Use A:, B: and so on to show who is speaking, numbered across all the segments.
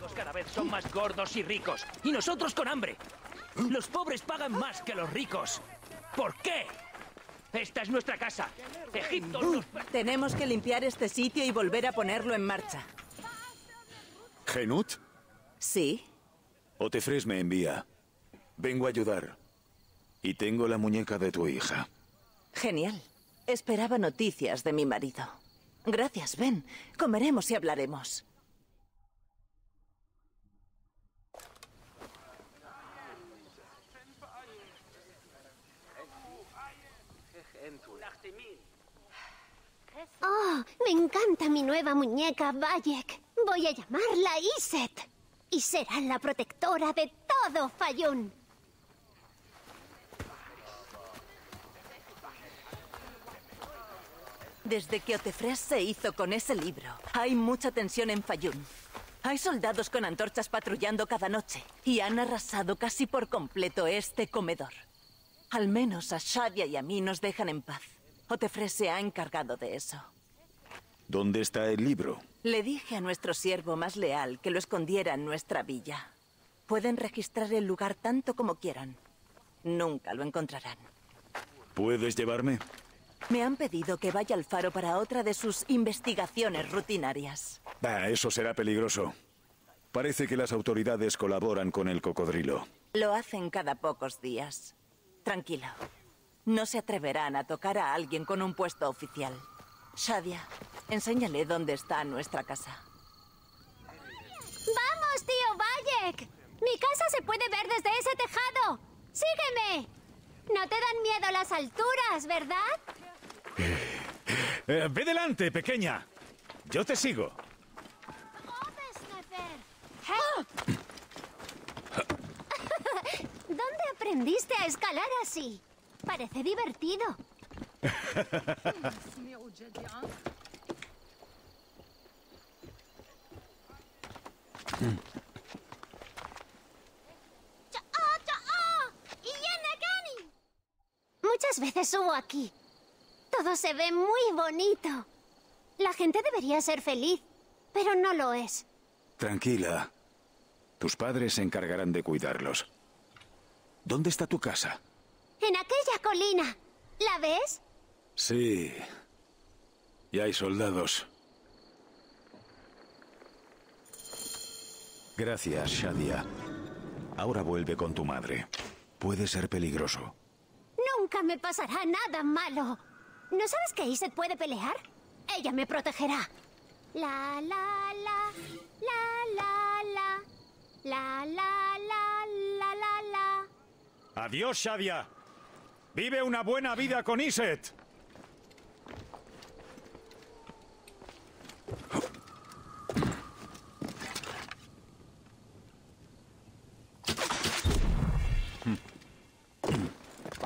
A: Los cada vez son más gordos y ricos. Y nosotros con hambre. Los pobres pagan más que los ricos. ¿Por qué? Esta es nuestra casa. Egipto nos...
B: Tenemos que limpiar este sitio y volver a ponerlo en marcha.
C: ¿Genut?
B: Sí.
C: Otefres me envía. Vengo a ayudar. Y tengo la muñeca de tu hija.
B: Genial. Esperaba noticias de mi marido. Gracias, ven. Comeremos y hablaremos.
D: Oh, me encanta mi nueva muñeca Bayek. Voy a llamarla Iset. Y será la protectora de todo Fayún.
B: Desde que Otefres se hizo con ese libro, hay mucha tensión en Fayún. Hay soldados con antorchas patrullando cada noche y han arrasado casi por completo este comedor. Al menos a Shadia y a mí nos dejan en paz. Otefres se ha encargado de eso.
C: ¿Dónde está el libro?
B: Le dije a nuestro siervo más leal que lo escondiera en nuestra villa. Pueden registrar el lugar tanto como quieran. Nunca lo encontrarán.
C: ¿Puedes llevarme?
B: Me han pedido que vaya al faro para otra de sus investigaciones rutinarias.
C: Ah, eso será peligroso. Parece que las autoridades colaboran con el cocodrilo.
B: Lo hacen cada pocos días. Tranquilo. No se atreverán a tocar a alguien con un puesto oficial. Shadia, enséñale dónde está nuestra casa.
D: ¡Vamos, tío Bayek! Mi casa se puede ver desde ese tejado. ¡Sígueme! No te dan miedo las alturas, ¿verdad?
E: Eh, ve delante, pequeña. Yo te sigo.
D: ¿Dónde aprendiste a escalar así? Parece divertido. Muchas veces subo aquí. Todo se ve muy bonito. La gente debería ser feliz, pero no lo es.
C: Tranquila. Tus padres se encargarán de cuidarlos. ¿Dónde está tu casa?
D: En aquella colina. ¿La ves?
C: Sí. Y hay soldados. Gracias, Shadia. Ahora vuelve con tu madre. Puede ser peligroso.
D: Nunca me pasará nada malo. ¿No sabes que Iset puede pelear? Ella me protegerá. La la la, la la la, la la la, la la la.
E: Adiós, Shadia. Vive una buena vida con Iset.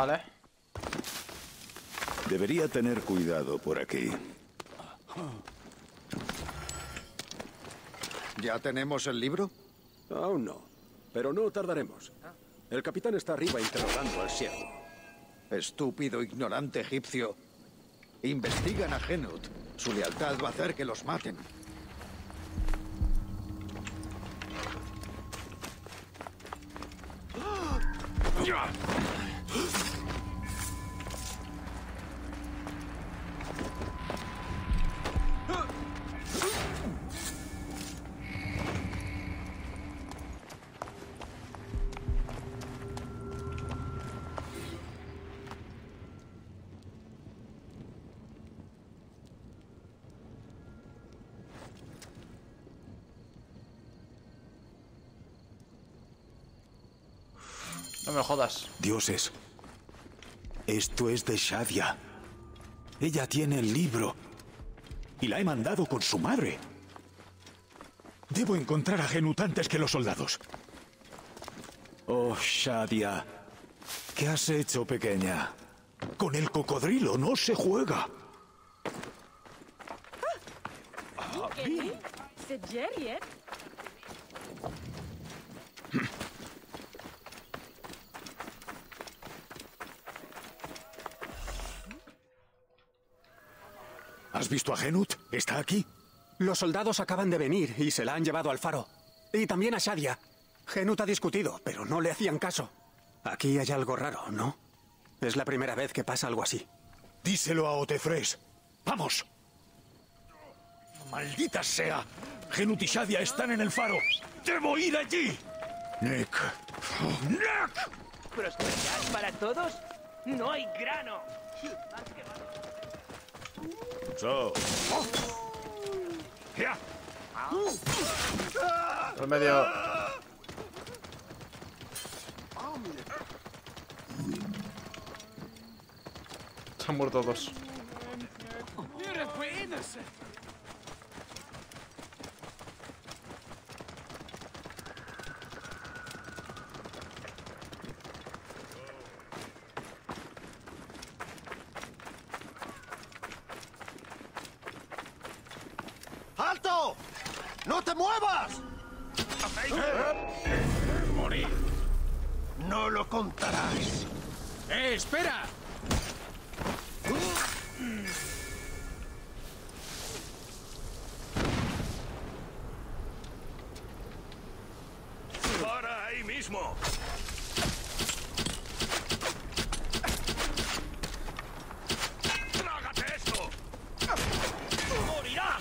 F: Vale.
C: Debería tener cuidado por aquí.
G: ¿Ya tenemos el libro?
H: Aún no, pero no tardaremos. El capitán está arriba interrogando al siervo.
G: Estúpido, ignorante egipcio. Investigan a Genut. Su lealtad va a hacer que los maten.
F: No jodas.
C: Dioses. Esto es de Shadia. Ella tiene el libro. Y la he mandado con su madre. Debo encontrar a Genut antes que los soldados. Oh, Shadia. ¿Qué has hecho, pequeña? Con el cocodrilo no se juega. ¿Has visto a Genut? ¿Está aquí?
I: Los soldados acaban de venir y se la han llevado al faro. Y también a Shadia. Genut ha discutido, pero no le hacían caso. Aquí hay algo raro, ¿no? Es la primera vez que pasa algo así.
C: Díselo a Otefres. ¡Vamos! ¡Maldita sea! Genut y Shadia están en el faro. ¡Debo ir allí! Nick. ¡Nick!
A: ¿Prosperidad para todos? ¡No hay grano!
E: So.
C: ¡Ya!
F: Por medio. Se han muerto dos.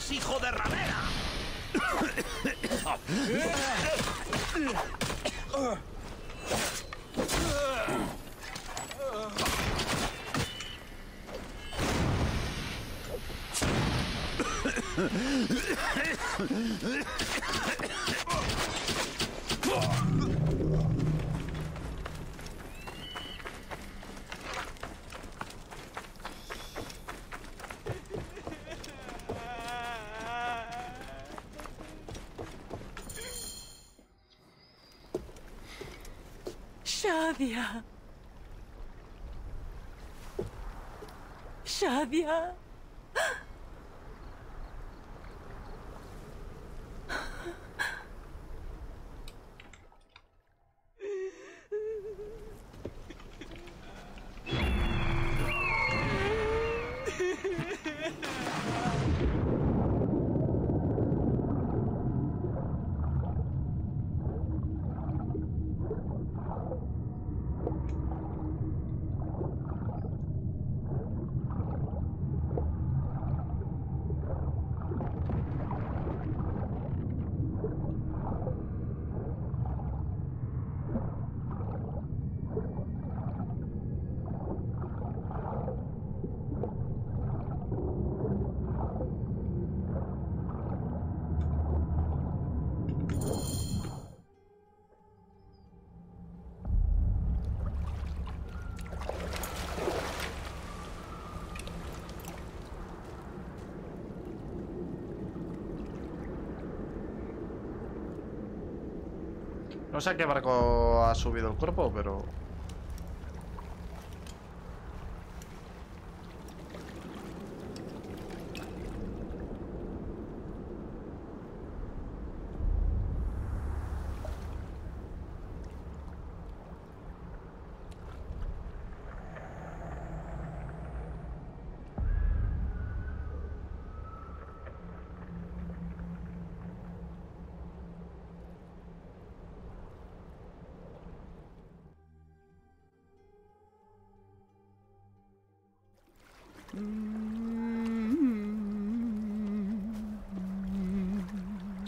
E: ¡Morirás, hijo de ramera!
B: Shadia. Shadia.
F: No sé a qué barco ha subido el cuerpo, pero...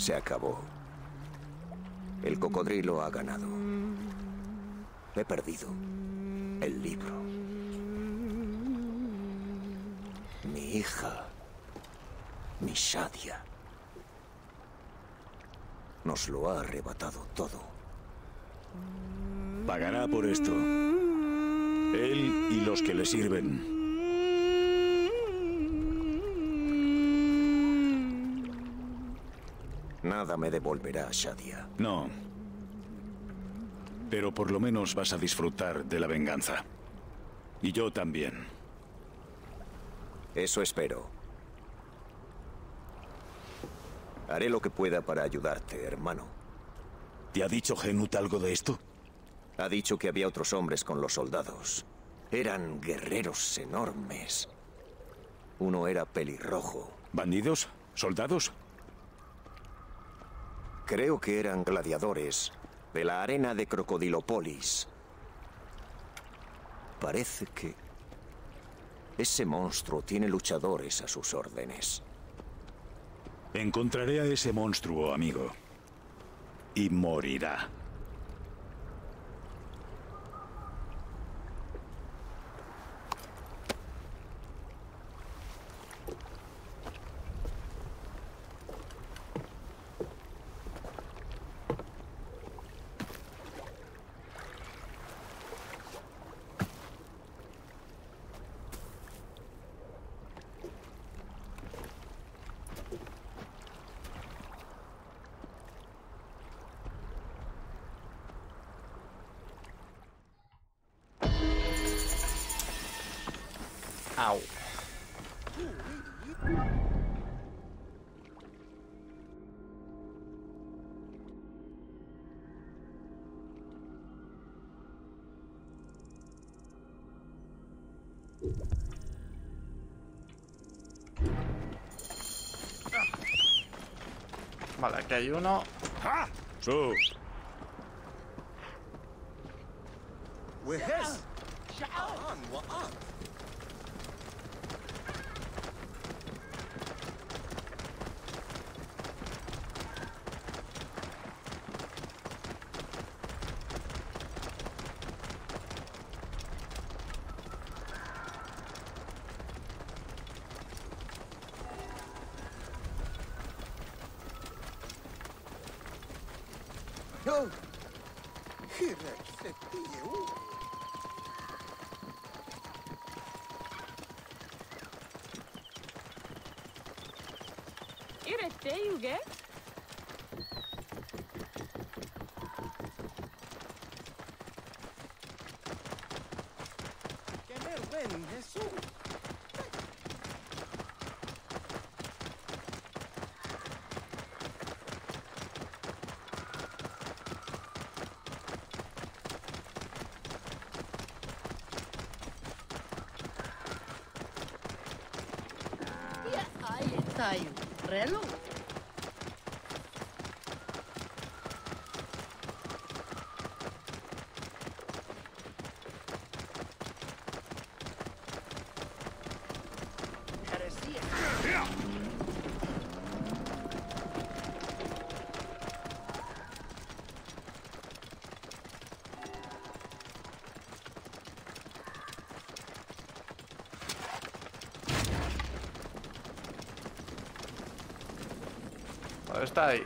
J: Se acabó. El cocodrilo ha ganado. He perdido el libro. Mi hija. Mi Shadia. Nos lo ha arrebatado todo.
C: Pagará por esto. Él y los que le sirven.
J: Nada me devolverá, Shadia.
C: No. Pero por lo menos vas a disfrutar de la venganza. Y yo también.
J: Eso espero. Haré lo que pueda para ayudarte, hermano.
C: ¿Te ha dicho Genut algo de esto?
J: Ha dicho que había otros hombres con los soldados. Eran guerreros enormes. Uno era pelirrojo.
C: ¿Bandidos? ¿Soldados?
J: Creo que eran gladiadores de la arena de Crocodilopolis. Parece que ese monstruo tiene luchadores a sus órdenes.
C: Encontraré a ese monstruo, amigo. Y morirá.
F: Vale, aquí hay uno.
C: Su.
K: vende su.
F: Tayo, reloj. Está ahí.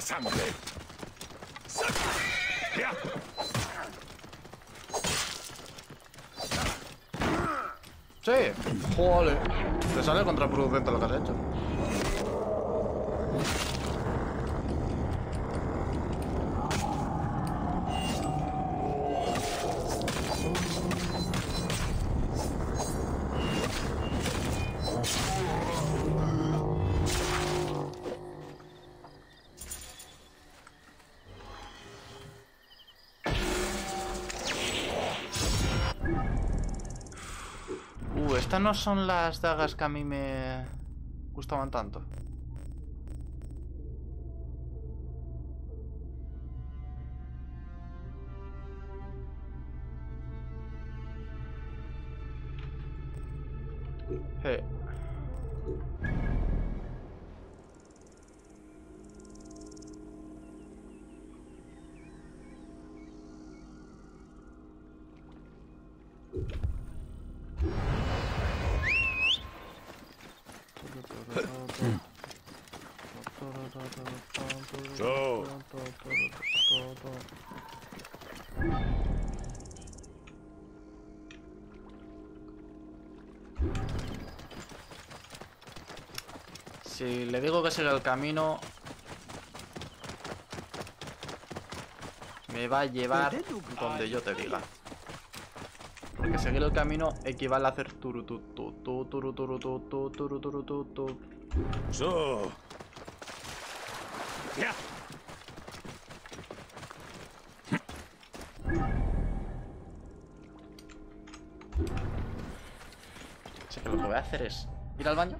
L: Sangre.
F: Sí, joder. Te sale contraproducente lo que has hecho. Estas no son las dagas que a mí me gustaban tanto.
C: Yo.
F: Si le digo que siga el camino... Me va a llevar donde yo te diga. Porque seguir el camino equivale a hacer turu tu tu tu turu turu tu tu turu turu tu tu. Lo que voy a hacer es ir al baño.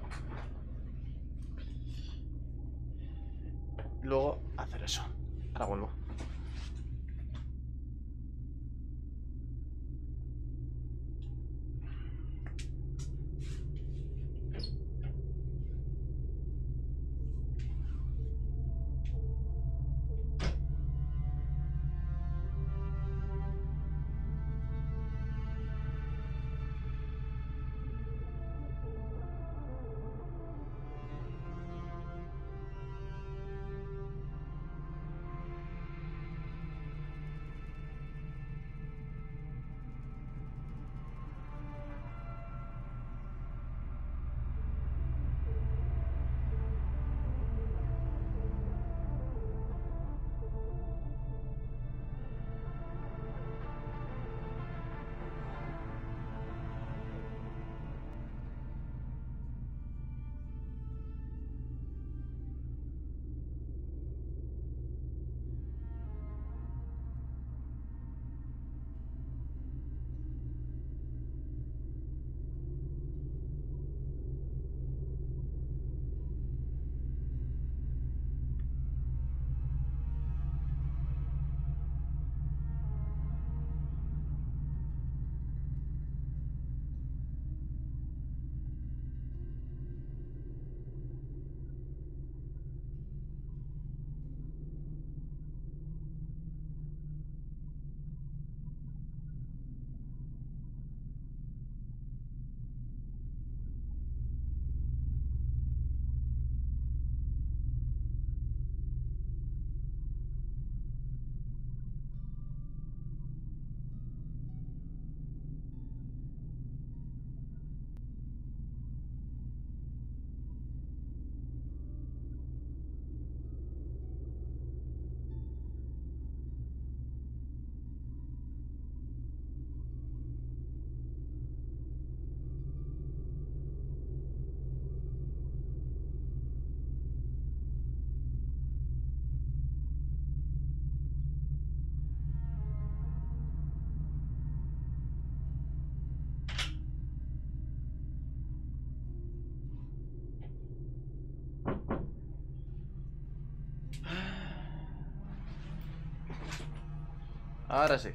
F: Ahora sí.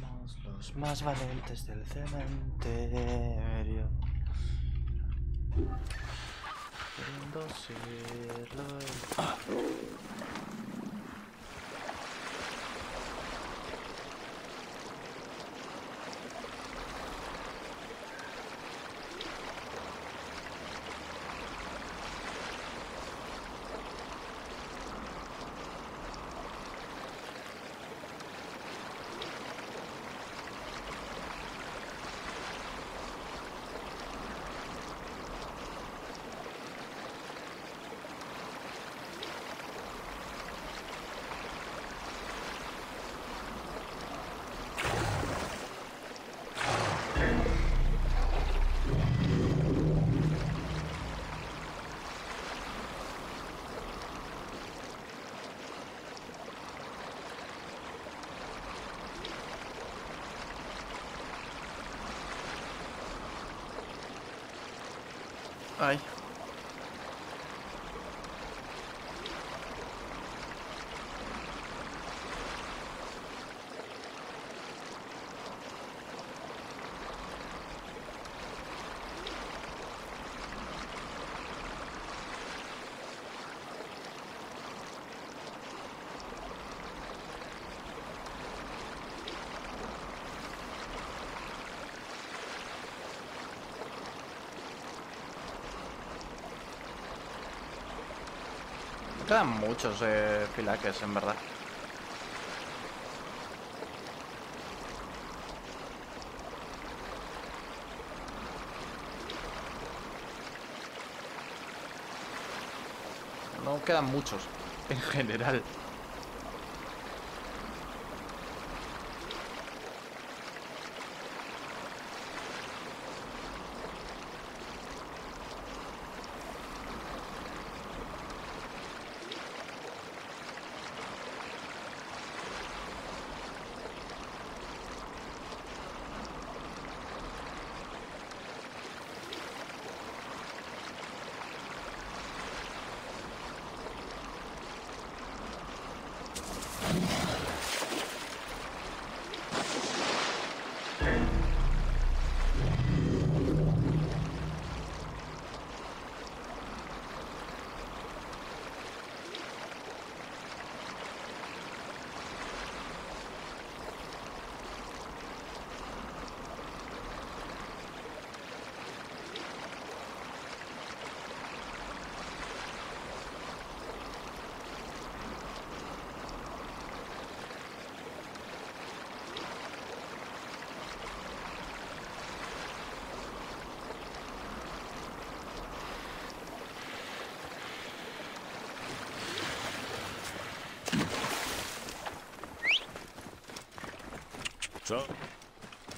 F: Somos los más valientes del cementerio. Bye. Quedan muchos eh, en verdad. No quedan muchos, en general.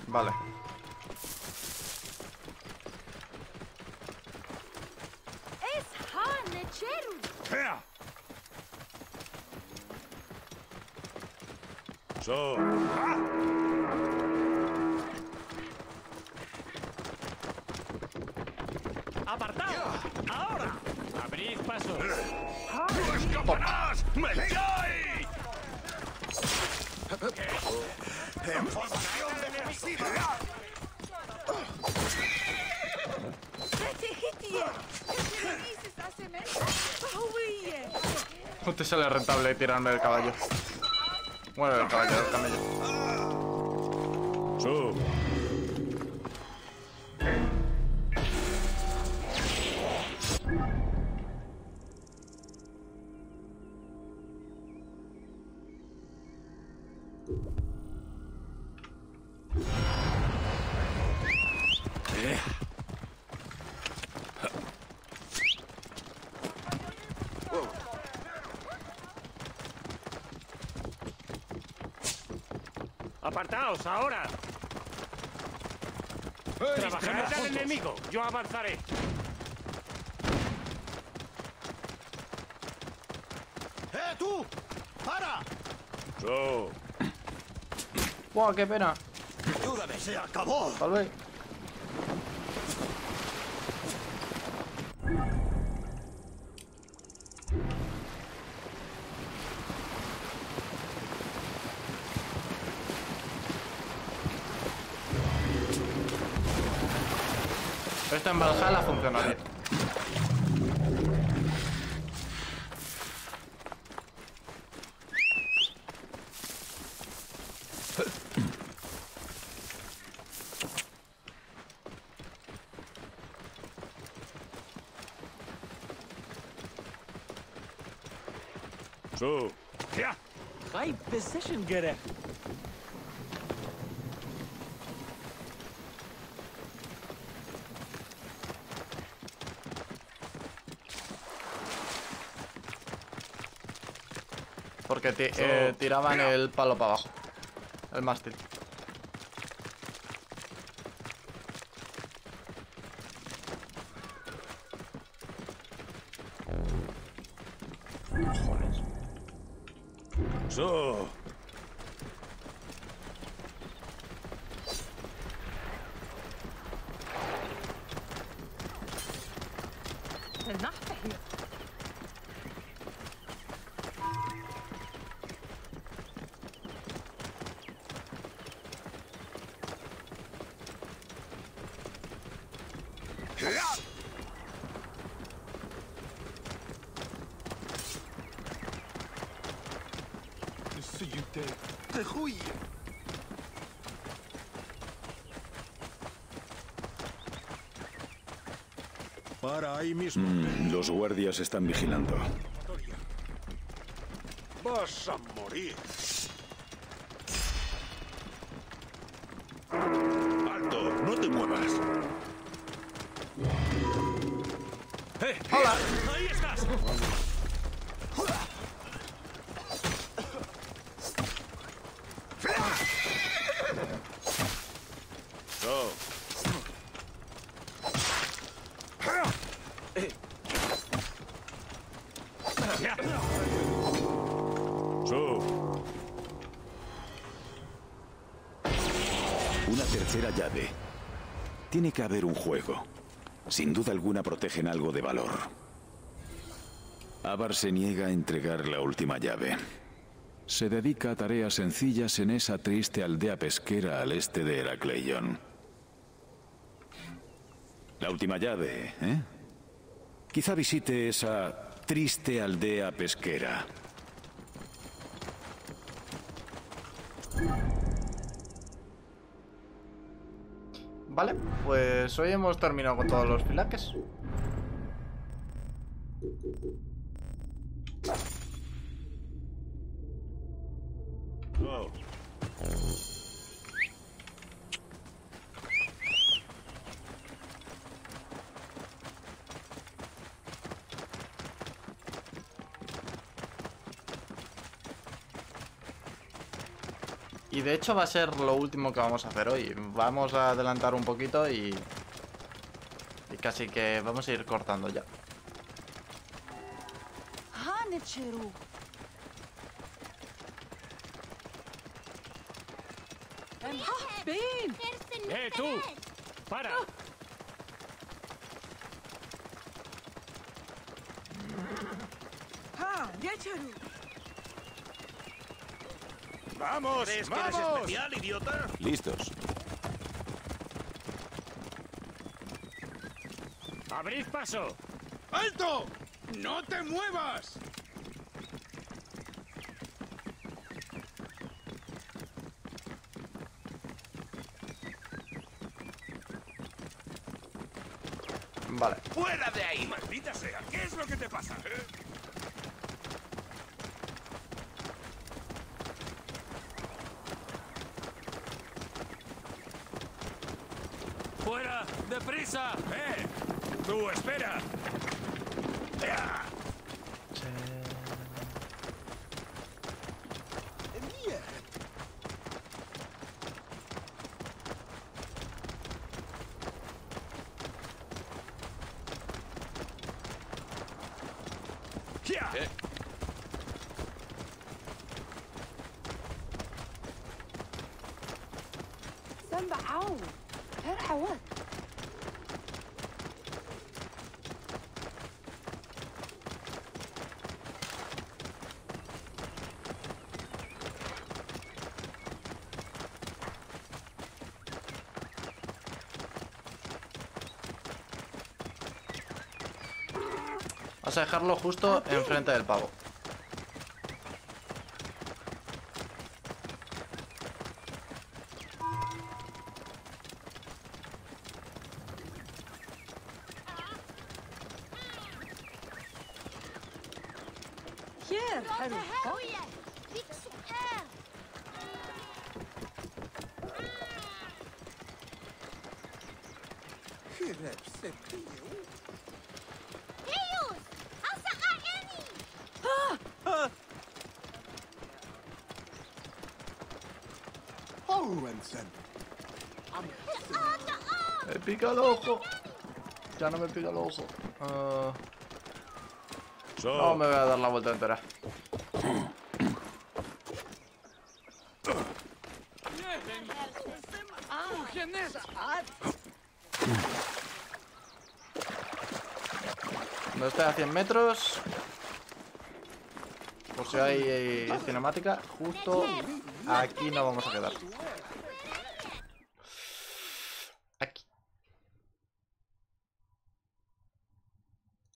F: Vale. Sale rentable tirarme del caballo. Bueno, del caballo, del camello.
E: So.
A: ¡Apartaos, ahora! ¡Trabajaré al enemigo! ¡Yo avanzaré!
G: ¡Eh, tú! ¡Para!
E: So.
F: ¡Buah, qué pena!
G: ¡Ayúdame! ¡Se acabó!
F: Tal vez. Esto en Valhalla funcionaría.
E: So.
A: ¡Ya! ¡Hay position gerecht!
F: Porque ti- eh, tiraban el palo para abajo. El mástil.
E: So.
H: Para ahí mismo.
C: Mm, los guardias están vigilando.
H: Vas a morir.
E: ¡Alto! ¡No te muevas!
A: ¡Eh!
F: ¡Hola!
A: ¡Ahí estás!
C: Tiene que haber un juego. Sin duda alguna protegen algo de valor. Abar se niega a entregar la última llave. Se dedica a tareas sencillas en esa triste aldea pesquera al este de Heracleion. La última llave, ¿eh? Quizá visite esa triste aldea pesquera.
F: Vale, pues hoy hemos terminado con todos los filaques. De hecho va a ser lo último que vamos a hacer hoy. Vamos a adelantar un poquito y... Y casi que vamos a ir cortando ya.
A: ¡Eh, tú! ¡Para!
K: Ha, Yecheru.
E: ¡Vamos!
L: ¿Crees que eres
E: ¡Vamos!
L: especial, idiota?
C: Listos.
A: ¡Abrid paso!
E: ¡Alto! ¡No te muevas!
F: Vale.
L: ¡Fuera de ahí!
E: ¡Maldita sea! ¿Qué es lo que te pasa? eh?
A: ¡Fuera! ¡Deprisa!
E: ¡Eh! ¡Tú, espera! ¡Ya! ¡Ya!
F: Vamos a dejarlo justo enfrente del pavo.
K: Hier,
F: Me pica el ojo. Ya no me pica el ojo. Ah,
E: So.
F: no me voy a dar la vuelta entera. No estoy a 100 metros. Por si hay eh, cinemática, justo aquí nos vamos a quedar.